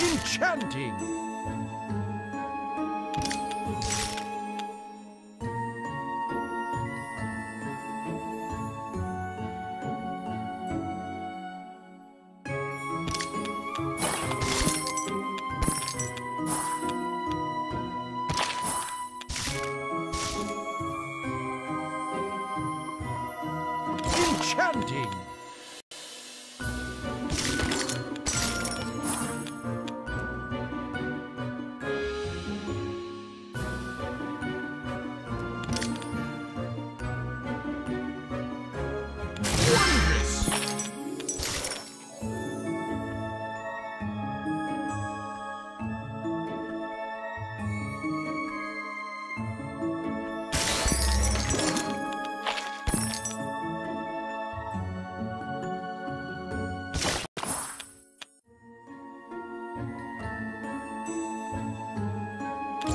Enchanting! Enchanting!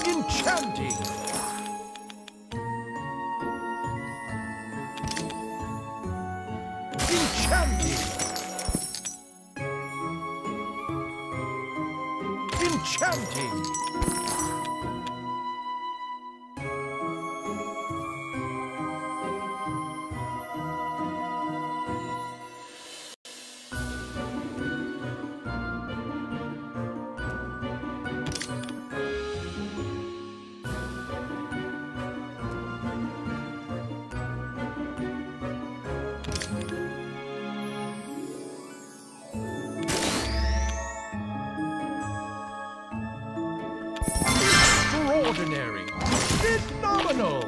Enchanting! Enchanting! Enchanting! Extraordinary! Phenomenal!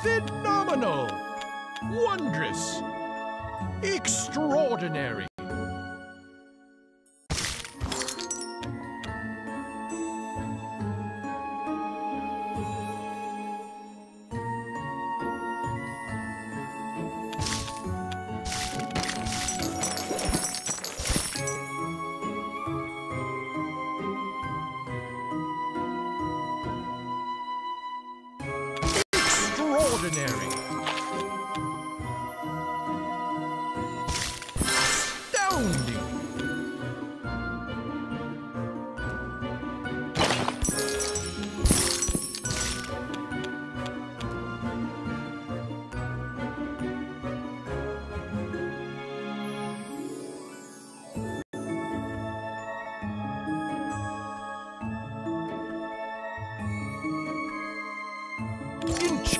Phenomenal! Wondrous! Extraordinary!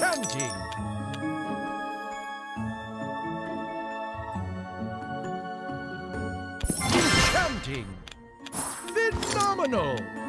Enchanting! Enchanting! Phenomenal!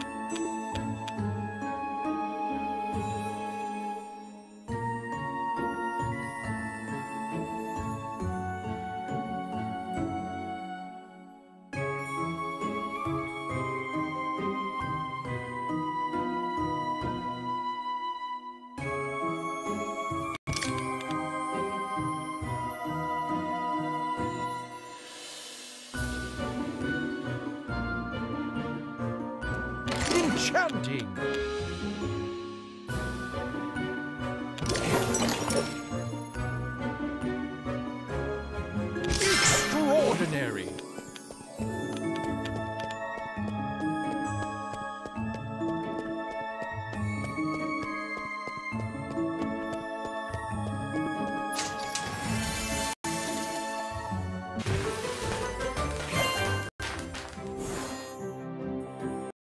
Enchanting!